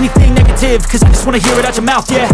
anything negative Cause I just wanna hear it out your mouth, yeah